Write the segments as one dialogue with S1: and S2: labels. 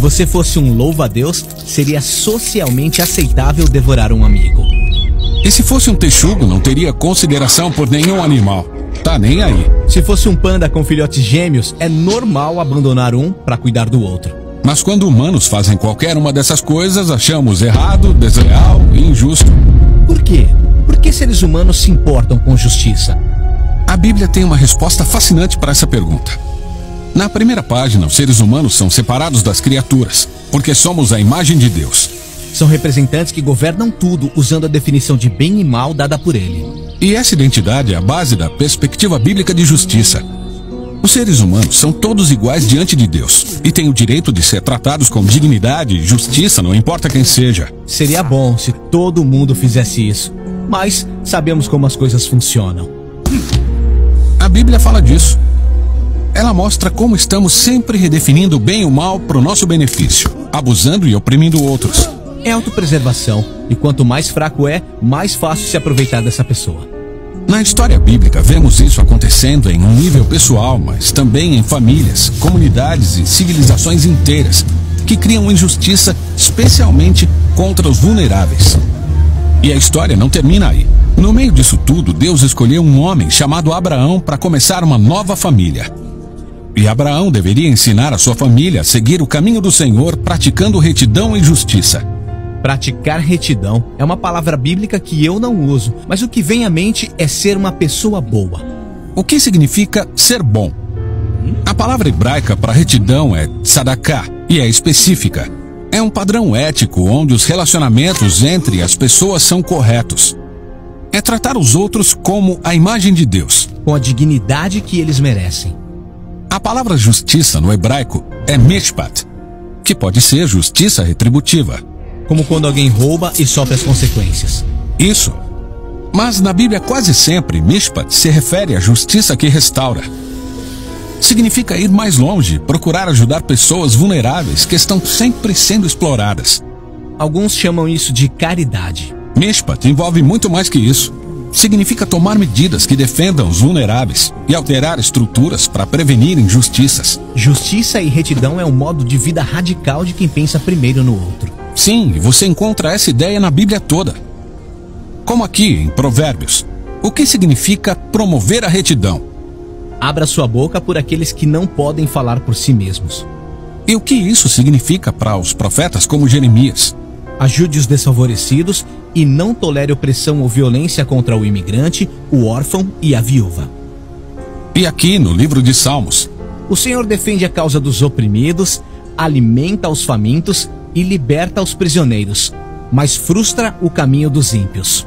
S1: você fosse um louva-a-Deus, seria socialmente aceitável devorar um amigo.
S2: E se fosse um texugo, não teria consideração por nenhum animal. Tá nem aí.
S1: Se fosse um panda com filhotes gêmeos, é normal abandonar um para cuidar do outro.
S2: Mas quando humanos fazem qualquer uma dessas coisas, achamos errado, desleal e injusto.
S1: Por quê? Por que seres humanos se importam com justiça?
S2: A Bíblia tem uma resposta fascinante para essa pergunta. Na primeira página, os seres humanos são separados das criaturas, porque somos a imagem de Deus.
S1: São representantes que governam tudo usando a definição de bem e mal dada por ele.
S2: E essa identidade é a base da perspectiva bíblica de justiça. Os seres humanos são todos iguais diante de Deus e têm o direito de ser tratados com dignidade e justiça, não importa quem seja.
S1: Seria bom se todo mundo fizesse isso, mas sabemos como as coisas funcionam.
S2: A Bíblia fala disso. Ela mostra como estamos sempre redefinindo o bem e o mal para o nosso benefício, abusando e oprimindo outros.
S1: É autopreservação, e quanto mais fraco é, mais fácil se aproveitar dessa pessoa.
S2: Na história bíblica, vemos isso acontecendo em um nível pessoal, mas também em famílias, comunidades e civilizações inteiras que criam injustiça, especialmente contra os vulneráveis. E a história não termina aí. No meio disso tudo, Deus escolheu um homem chamado Abraão para começar uma nova família. E Abraão deveria ensinar a sua família a seguir o caminho do Senhor, praticando retidão e justiça.
S1: Praticar retidão é uma palavra bíblica que eu não uso, mas o que vem à mente é ser uma pessoa boa.
S2: O que significa ser bom? A palavra hebraica para retidão é tzedakah e é específica. É um padrão ético onde os relacionamentos entre as pessoas são corretos. É tratar os outros como a imagem de Deus,
S1: com a dignidade que eles merecem.
S2: A palavra justiça no hebraico é mishpat, que pode ser justiça retributiva
S1: como quando alguém rouba e sofre as consequências.
S2: Isso. Mas na Bíblia quase sempre Mishpat se refere à justiça que restaura. Significa ir mais longe, procurar ajudar pessoas vulneráveis que estão sempre sendo exploradas.
S1: Alguns chamam isso de caridade.
S2: Mishpat envolve muito mais que isso. Significa tomar medidas que defendam os vulneráveis e alterar estruturas para prevenir injustiças.
S1: Justiça e retidão é um modo de vida radical de quem pensa primeiro no outro.
S2: Sim, você encontra essa ideia na Bíblia toda. Como aqui em Provérbios. O que significa promover a retidão?
S1: Abra sua boca por aqueles que não podem falar por si mesmos.
S2: E o que isso significa para os profetas como Jeremias?
S1: Ajude os desfavorecidos e não tolere opressão ou violência contra o imigrante, o órfão e a viúva.
S2: E aqui no livro de Salmos:
S1: O Senhor defende a causa dos oprimidos, alimenta os famintos e liberta os prisioneiros, mas frustra o caminho dos ímpios.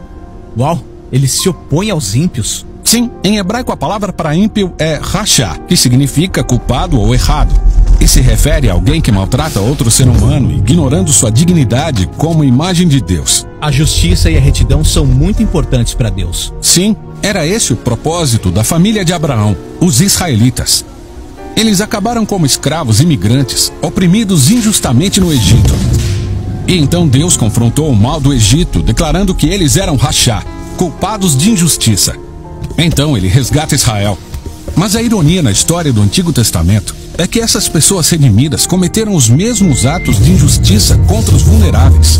S1: Uau, ele se opõe aos ímpios.
S2: Sim, em hebraico a palavra para ímpio é rachá, que significa culpado ou errado. E se refere a alguém que maltrata outro ser humano, ignorando sua dignidade como imagem de Deus.
S1: A justiça e a retidão são muito importantes para Deus.
S2: Sim, era esse o propósito da família de Abraão, os israelitas. Eles acabaram como escravos imigrantes, oprimidos injustamente no Egito. E então Deus confrontou o mal do Egito, declarando que eles eram rachá, culpados de injustiça. Então ele resgata Israel. Mas a ironia na história do Antigo Testamento é que essas pessoas redimidas cometeram os mesmos atos de injustiça contra os vulneráveis.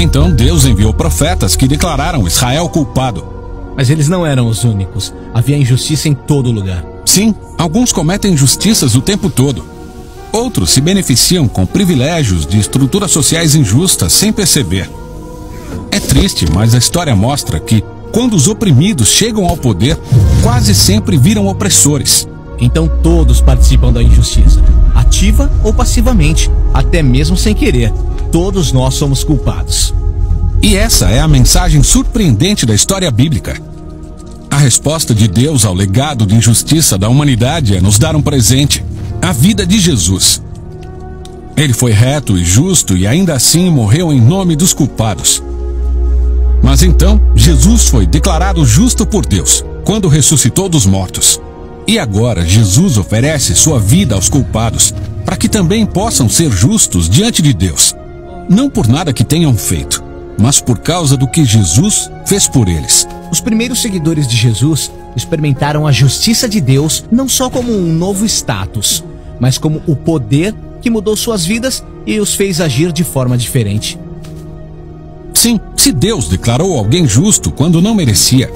S2: Então Deus enviou profetas que declararam Israel culpado.
S1: Mas eles não eram os únicos. Havia injustiça em todo lugar.
S2: Sim, alguns cometem injustiças o tempo todo. Outros se beneficiam com privilégios de estruturas sociais injustas sem perceber. É triste, mas a história mostra que, quando os oprimidos chegam ao poder, quase sempre viram opressores.
S1: Então todos participam da injustiça, ativa ou passivamente, até mesmo sem querer. Todos nós somos culpados.
S2: E essa é a mensagem surpreendente da história bíblica. A resposta de Deus ao legado de injustiça da humanidade é nos dar um presente: a vida de Jesus. Ele foi reto e justo e ainda assim morreu em nome dos culpados. Mas então, Jesus foi declarado justo por Deus quando ressuscitou dos mortos. E agora, Jesus oferece sua vida aos culpados para que também possam ser justos diante de Deus. Não por nada que tenham feito, mas por causa do que Jesus fez por eles.
S1: Os primeiros seguidores de Jesus experimentaram a justiça de Deus não só como um novo status, mas como o poder que mudou suas vidas e os fez agir de forma diferente.
S2: Sim, se Deus declarou alguém justo quando não merecia,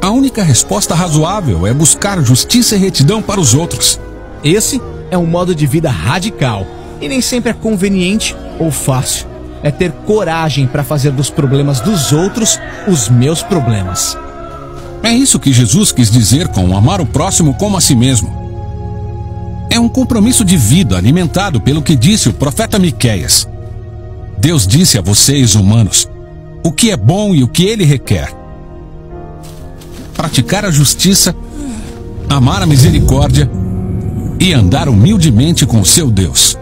S2: a única resposta razoável é buscar justiça e retidão para os outros.
S1: Esse é um modo de vida radical e nem sempre é conveniente ou fácil. É ter coragem para fazer dos problemas dos outros os meus problemas.
S2: É isso que Jesus quis dizer com amar o próximo como a si mesmo. É um compromisso de vida alimentado pelo que disse o profeta Miqueias. Deus disse a vocês, humanos, o que é bom e o que ele requer praticar a justiça, amar a misericórdia e andar humildemente com o seu Deus.